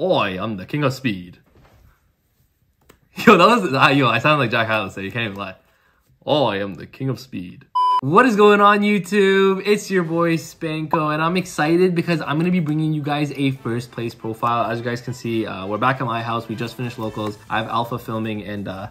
Oi, I'm the king of speed. Yo, that was ah, yo. I sound like Jack so you can't even lie. Oi, I'm the king of speed. What is going on YouTube? It's your boy Spanko and I'm excited because I'm going to be bringing you guys a first place profile. As you guys can see, uh, we're back at my house. We just finished locals. I have Alpha filming and uh,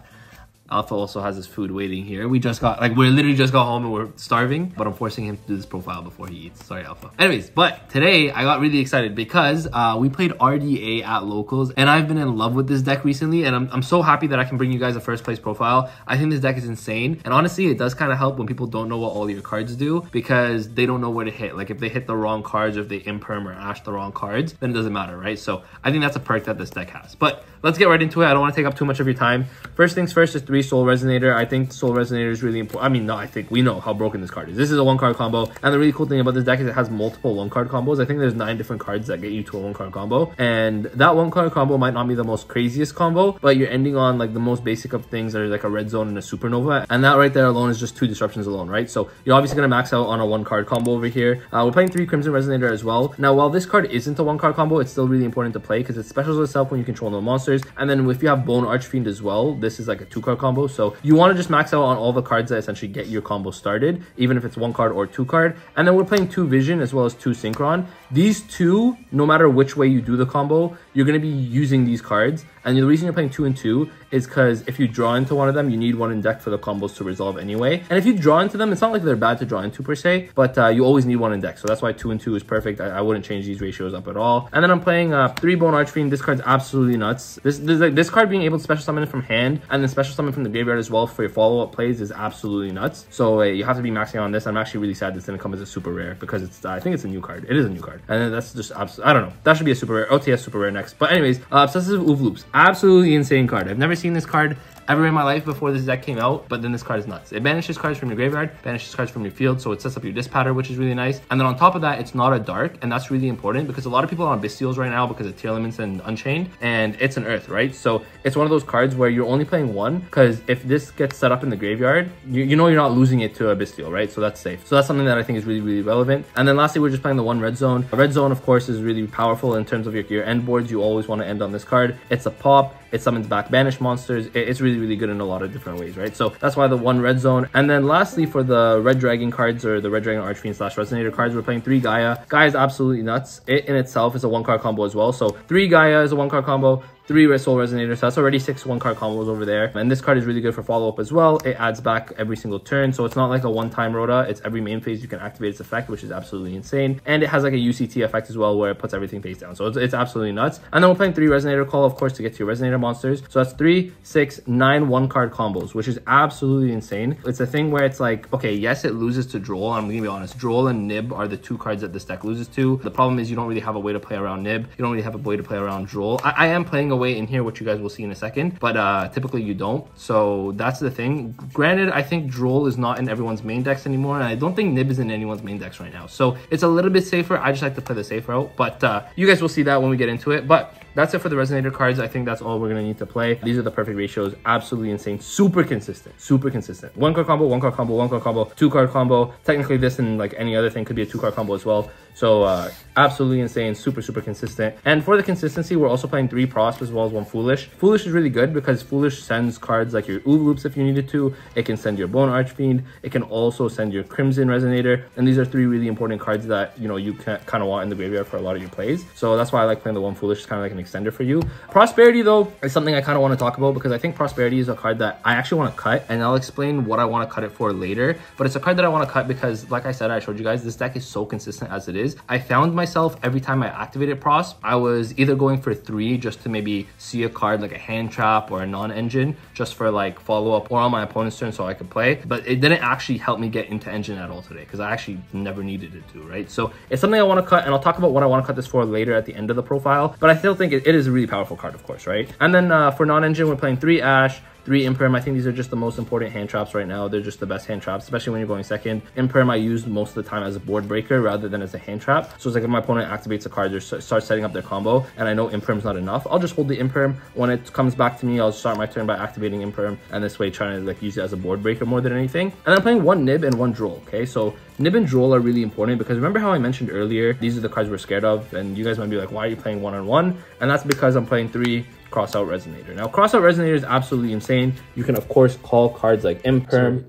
Alpha also has his food waiting here. We just got, like, we're literally just got home and we're starving, but I'm forcing him to do this profile before he eats. Sorry, Alpha. Anyways, but today I got really excited because uh, we played RDA at locals and I've been in love with this deck recently and I'm, I'm so happy that I can bring you guys a first place profile. I think this deck is insane. And honestly, it does kind of help when people don't know what all your cards do because they don't know where to hit. Like if they hit the wrong cards or if they imperm or ash the wrong cards, then it doesn't matter, right? So I think that's a perk that this deck has. But let's get right into it. I don't want to take up too much of your time. First things first is three Soul Resonator. I think Soul Resonator is really important. I mean, no, I think we know how broken this card is. This is a one card combo. And the really cool thing about this deck is it has multiple one card combos. I think there's nine different cards that get you to a one card combo. And that one card combo might not be the most craziest combo, but you're ending on like the most basic of things that are like a red zone and a supernova. And that right there alone is just two disruptions alone, right? So you're obviously to max out on a one card combo over here. Uh, we're playing three Crimson Resonator as well. Now, while this card isn't a one card combo, it's still really important to play because it specials itself when you control no monsters. And then if you have Bone Archfiend as well, this is like a two card combo. So you want to just max out on all the cards that essentially get your combo started, even if it's one card or two card. And then we're playing two Vision as well as two Synchron. These two, no matter which way you do the combo, you're going to be using these cards. And the reason you're playing two and two is because if you draw into one of them, you need one in deck for the combos to resolve anyway. And if you draw into them, it's not like they're bad to draw into per se, but uh, you always need one in deck. So that's why two and two is perfect. I, I wouldn't change these ratios up at all. And then I'm playing uh, three Bone Archfiend. This card's absolutely nuts. This, this, like, this card being able to special summon it from hand and then special summon from the graveyard as well for your follow-up plays is absolutely nuts. So uh, you have to be maxing on this. I'm actually really sad this didn't come as a super rare because it's I think it's a new card. It is a new card. And then that's just I don't know. That should be a super rare. OTS super rare next. But anyways, uh, Obsessive Oovloops. Absolutely insane card. I've never seen this card ever in my life before this deck came out, but then this card is nuts. It banishes cards from your graveyard, banishes cards from your field, so it sets up your disc pattern, which is really nice. And then on top of that, it's not a dark, and that's really important because a lot of people are on Bystials right now because of Tearlaments and Unchained, and it's an Earth, right? So it's one of those cards where you're only playing one, because if this gets set up in the graveyard, you, you know you're not losing it to a Bystial, right? So that's safe. So that's something that I think is really, really relevant. And then lastly, we're just playing the one Red Zone. A Red Zone, of course, is really powerful in terms of your, your end boards. You always want to end on this card. It's a pop. It summons back banished monsters. It's really, really good in a lot of different ways, right? So that's why the one red zone. And then lastly, for the red dragon cards or the red dragon archfiend slash resonator cards, we're playing three Gaia. Gaia is absolutely nuts. It in itself is a one card combo as well. So three Gaia is a one card combo three Soul Resonators. So that's already six one card combos over there. And this card is really good for follow up as well. It adds back every single turn. So it's not like a one time Rota. It's every main phase you can activate its effect, which is absolutely insane. And it has like a UCT effect as well where it puts everything face down. So it's, it's absolutely nuts. And then we're playing three Resonator Call, of course, to get to your Resonator monsters. So that's three, six, nine one card combos, which is absolutely insane. It's a thing where it's like, okay, yes, it loses to Droll. I'm gonna be honest. Droll and Nib are the two cards that this deck loses to. The problem is you don't really have a way to play around Nib. You don't really have a way to play around Droll. I, I am playing a way in here, which you guys guys will see in a second, but uh, typically you don't. So that's the thing. Granted, I think Droll is not in everyone's main decks anymore, and I don't think Nib is in anyone's main decks right now. So it's a little bit safer. I just like to play the safe route, but uh, you guys will see that when we get into it. But that's it for the resonator cards. I think that's all we're gonna need to play. These are the perfect ratios. Absolutely insane. Super consistent. Super consistent. One card combo, one card combo, one card combo, two card combo. Technically this and like any other thing could be a two card combo as well. So uh, absolutely insane, super, super consistent. And for the consistency, we're also playing three Prosp as well as one Foolish. Foolish is really good because Foolish sends cards like your Oovloops if you needed to. It can send your Bone Archfiend. It can also send your Crimson Resonator. And these are three really important cards that, you know, you kind of want in the graveyard for a lot of your plays. So that's why I like playing the one Foolish. It's kind of like an extender for you. Prosperity, though, is something I kind of want to talk about because I think Prosperity is a card that I actually want to cut. And I'll explain what I want to cut it for later. But it's a card that I want to cut because, like I said, I showed you guys, this deck is so consistent as it is. I found myself every time I activated Pros, I was either going for three just to maybe see a card like a hand trap or a non-engine just for like follow up or on my opponent's turn so I could play. But it didn't actually help me get into engine at all today because I actually never needed it to, right? So it's something I want to cut and I'll talk about what I want to cut this for later at the end of the profile. But I still think it, it is a really powerful card, of course, right? And then uh, for non-engine, we're playing three Ash, three Imperm. I think these are just the most important hand traps right now. They're just the best hand traps, especially when you're going second. Imperm I use most of the time as a board breaker rather than as a hand trap. So it's like if my opponent activates a card or starts setting up their combo and I know Imperm's not enough, I'll just hold the Imperm. When it comes back to me, I'll start my turn by activating Imperm and this way trying to like use it as a board breaker more than anything. And I'm playing one Nib and one Droll, okay? So Nib and Droll are really important because remember how I mentioned earlier, these are the cards we're scared of and you guys might be like, why are you playing one-on-one? -on -one? And that's because I'm playing three Crossout Resonator. Now, Crossout Resonator is absolutely insane. You can, of course, call cards like Imperm.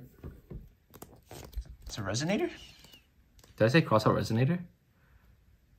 It's a Resonator? Did I say Crossout Resonator?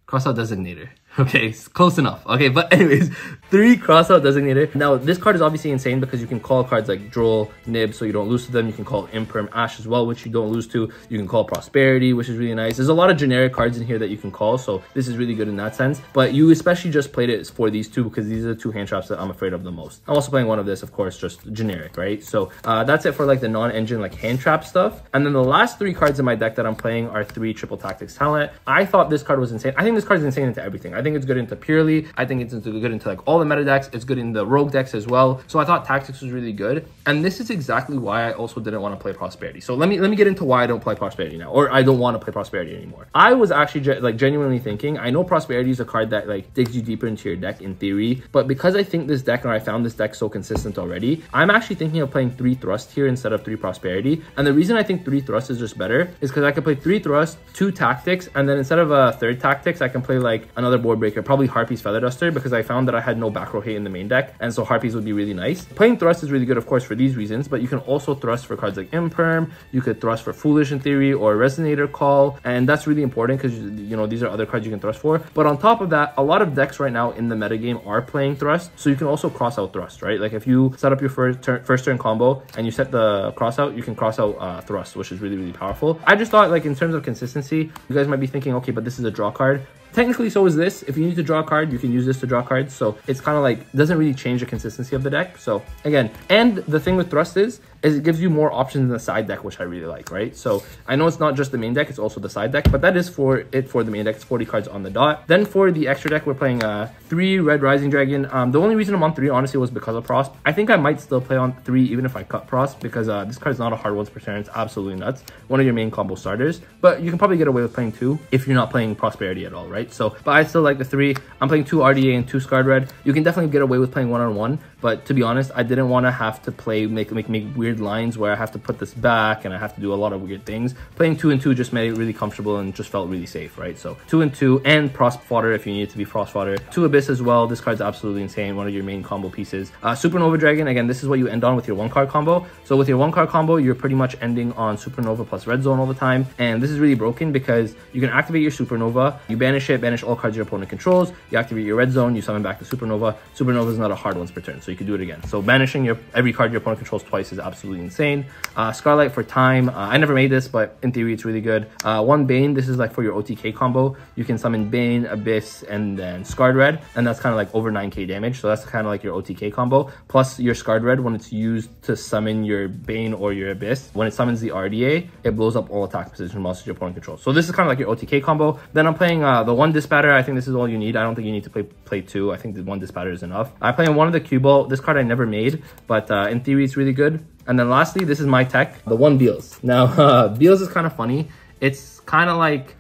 Crossout Designator. Okay, close enough. Okay, but anyways, three crossout designator. Now, this card is obviously insane because you can call cards like Droll, Nib, so you don't lose to them. You can call Imperm Ash as well, which you don't lose to. You can call Prosperity, which is really nice. There's a lot of generic cards in here that you can call, so this is really good in that sense. But you especially just played it for these two because these are the two hand traps that I'm afraid of the most. I'm also playing one of this, of course, just generic, right? So uh, that's it for like the non-engine like hand trap stuff. And then the last three cards in my deck that I'm playing are three Triple Tactics Talent. I thought this card was insane. I think this card is insane into everything. I think it's good into Purrely. I think it's good into like all the meta decks. It's good in the rogue decks as well. So I thought tactics was really good. And this is exactly why I also didn't want to play prosperity. So let me let me get into why I don't play prosperity now, or I don't want to play prosperity anymore. I was actually ge like genuinely thinking. I know prosperity is a card that like digs you deeper into your deck in theory, but because I think this deck or I found this deck so consistent already, I'm actually thinking of playing three thrust here instead of three prosperity. And the reason I think three thrust is just better is because I can play three thrust, two tactics, and then instead of a third tactics, I can play like another board breaker, probably Harpy's Feather Duster because I found that I had no back row hate in the main deck, and so Harpies would be really nice. Playing Thrust is really good, of course, for these reasons, but you can also Thrust for cards like Imperm, you could Thrust for Foolish in theory, or Resonator Call, and that's really important because, you know, these are other cards you can Thrust for. But on top of that, a lot of decks right now in the metagame are playing Thrust, so you can also cross out Thrust, right? Like if you set up your first turn, first turn combo and you set the cross out, you can cross out uh, Thrust, which is really, really powerful. I just thought, like, in terms of consistency, you guys might be thinking, okay, but this is a draw card. Technically, so is this. If you need to draw a card, you can use this to draw cards. So it's kind of like, doesn't really change the consistency of the deck. So again, and the thing with Thrust is, is it gives you more options in the side deck, which I really like, right? So I know it's not just the main deck, it's also the side deck, but that is for it for the main deck. It's 40 cards on the dot. Then for the extra deck, we're playing uh, three Red Rising Dragon. Um, the only reason I'm on three, honestly, was because of Prosp. I think I might still play on three, even if I cut Prosp, because uh, this card's not a hard once per turn. It's absolutely nuts. One of your main combo starters, but you can probably get away with playing two if you're not playing Prosperity at all, right? So, but I still like the three. I'm playing two RDA and two Scarred Red. You can definitely get away with playing one-on-one, -on -one, but to be honest, I didn't want to have to play, make, make, make weird lines where I have to put this back and I have to do a lot of weird things. Playing two and two just made it really comfortable and just felt really safe, right? So two and two and Prosp Fodder if you need it to be Frost Fodder. Two Abyss as well. This card's absolutely insane. One of your main combo pieces. Uh, Supernova Dragon, again, this is what you end on with your one card combo. So with your one card combo, you're pretty much ending on Supernova plus Red Zone all the time. And this is really broken because you can activate your Supernova, you banish it, banish all cards your opponent controls, you activate your Red Zone, you summon back the Supernova. Supernova is not a hard once per turn, so you can do it again. So banishing your every card your opponent controls twice is absolutely insane. Uh, Scarlight for time. Uh, I never made this, but in theory, it's really good. Uh, one Bane, this is like for your OTK combo. You can summon Bane, Abyss, and then Scarred Red, and that's kind of like over 9k damage. So that's kind of like your OTK combo. Plus your Scarred Red, when it's used to summon your Bane or your Abyss, when it summons the RDA, it blows up all attack position monsters your opponent controls. So this is kind of like your OTK combo. Then I'm playing uh, the one Dispatter. I think this is all you need. I don't think you need to play play two. I think the one Dispatter is enough. I play one of the This card I never made, but uh, in theory, it's really good. And then lastly, this is my tech, the one Beelze. Now, uh, Beelze is kind of funny. It's kind of like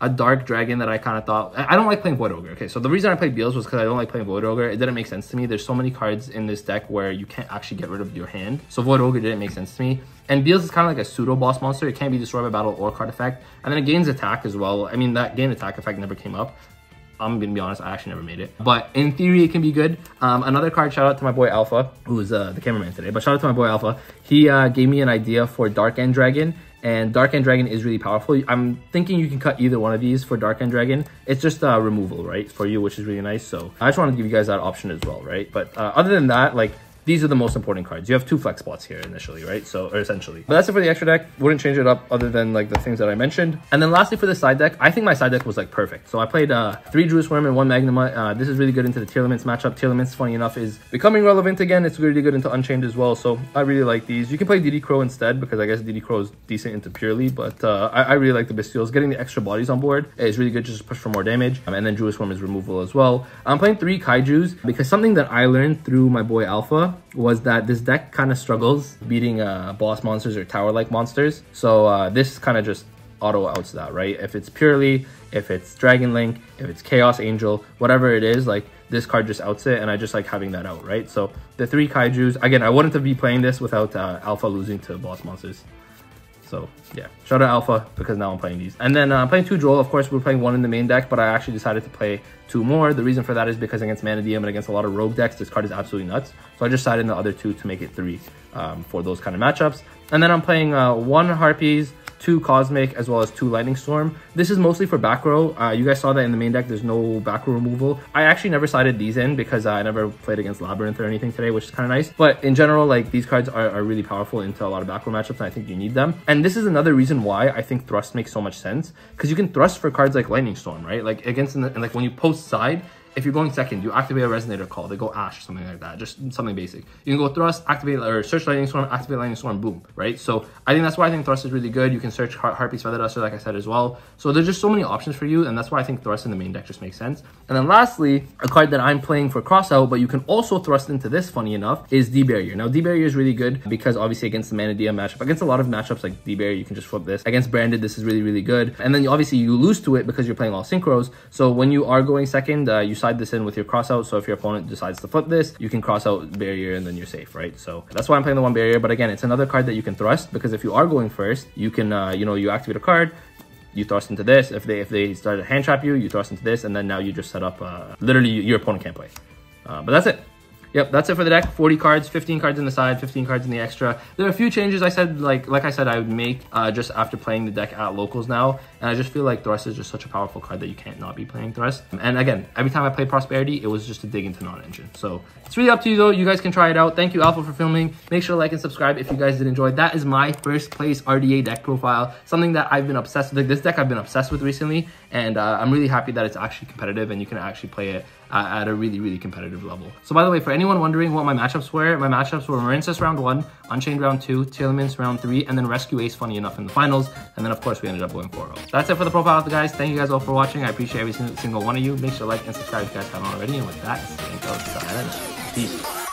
a dark dragon that I kind of thought I don't like playing Void Ogre. Okay, so the reason I played Beelze was because I don't like playing Void Ogre. It didn't make sense to me. There's so many cards in this deck where you can't actually get rid of your hand. So Void Ogre didn't make sense to me. And Beelze is kind of like a pseudo boss monster. It can't be destroyed by battle or card effect. And then it gains attack as well. I mean, that gain attack effect never came up. I'm gonna be honest, I actually never made it. But in theory, it can be good. Um, another card, shout out to my boy Alpha, who's uh, the cameraman today. But shout out to my boy Alpha. He uh, gave me an idea for Dark End Dragon. And Dark End Dragon is really powerful. I'm thinking you can cut either one of these for Dark End Dragon. It's just uh, removal, right, for you, which is really nice. So I just wanted to give you guys that option as well, right? But uh, other than that, like these are the most important cards. You have two flex spots here initially, right? So, or essentially. But that's it for the extra deck. Wouldn't change it up other than like the things that I mentioned. And then lastly for the side deck, I think my side deck was like perfect. So I played uh, three Druiswurm and one Magnamhut. Uh, this is really good into the Tearlaments matchup. Tearlaments, funny enough, is becoming relevant again. It's really good into Unchained as well. So I really like these. You can play DD Crow instead because I guess DD Crow is decent into Purrely, but uh, I, I, really like the Bystials. Getting the extra bodies on board is really good just to push for more damage. Um, and then Druiswurm is removal as well. I'm playing three Kaijus because something that I learned through my boy Alpha was that this deck kind of struggles beating uh, boss monsters or tower-like monsters. So uh, this kind of just auto outs that, right? If it's Purrely, if it's Dragon Link, if it's Chaos Angel, whatever it is, like this card just outs it, and I just like having that out, right? So the three Kaijus, again, I wouldn't be playing this without uh, Alpha losing to boss monsters. So yeah, shout out Alpha because now I'm playing these. And then uh, I'm playing two Droll. Of course, we're playing one in the main deck, but I actually decided to play two more. The reason for that is because against Mana and against a lot of rogue decks, this card is absolutely nuts. So I just decided in the other two to make it three um, for those kind of matchups. And then I'm playing uh, one Harpies, two Cosmic, as well as two Lightning Storm. This is mostly for back row. Uh, you guys saw that in the main deck, there's no back row removal. I actually never sided these in because uh, I never played against Labyrinth or anything today, which is kind of nice. But in general, like these cards are, are really powerful into a lot of back row matchups, and I think you need them. And this is another reason why I think Thrust makes so much sense, because you can Thrust for cards like Lightning Storm, right? Like against, the, like when you post side, if you're going second, you activate a resonator call. They go Ash or something like that, just something basic. You can go Thrust, activate or search Lightning Storm, activate Lightning Storm, boom, right? So I think that's why I think Thrust is really good. You can search Har Harpy's Feather Duster, like I said as well. So there's just so many options for you, and that's why I think Thrust in the main deck just makes sense. And then lastly, a card that I'm playing for Crossout, but you can also thrust into this, funny enough, is D-Barrier. Now D-Barrier is really good because obviously against the Mannadium matchup, against a lot of matchups like D-Barrier, you can just flip this. Against Branded, this is really, really good. And then obviously you lose to it because you're playing all synchros. So when you are going second, uh, you side this in with your cross out. So if your opponent decides to flip this, you can cross out barrier and then you're safe, right? So that's why I'm playing the one barrier. But again, it's another card that you can thrust because if you are going first, you can, uh, you know, you activate a card, you thrust into this. If they if they start to hand trap you, you thrust into this, and then now you just set up. Uh, literally, your opponent can't play. Uh, but that's it. Yep, that's it for the deck. 40 cards, 15 cards in the side, 15 cards in the extra. There are a few changes I said, like like I said, I would make uh, just after playing the deck at locals now. And I just feel like Thrust is just such a powerful card that you can't not be playing Thrust. And again, every time I play Prosperity, it was just to dig into non-engine. So it's really up to you though. You guys can try it out. Thank you, Alpha, for filming. Make sure to like and subscribe if you guys did enjoy. That is my first place RDA deck profile. Something that I've been obsessed with. Like this deck I've been obsessed with recently. And uh, I'm really happy that it's actually competitive and you can actually play it uh, at a really, really competitive level. So by the way, for anyone wondering what my matchups were, my matchups were Marincess round one, Unchained round two, Tearlaments round three, and then Rescue Ace, funny enough, in the finals. And then of course we ended up going 4-0. That's it for the profile of the guys. Thank you guys all for watching. I appreciate every single one of you. Make sure to like and subscribe if you guys haven't already. And with that, you. Peace.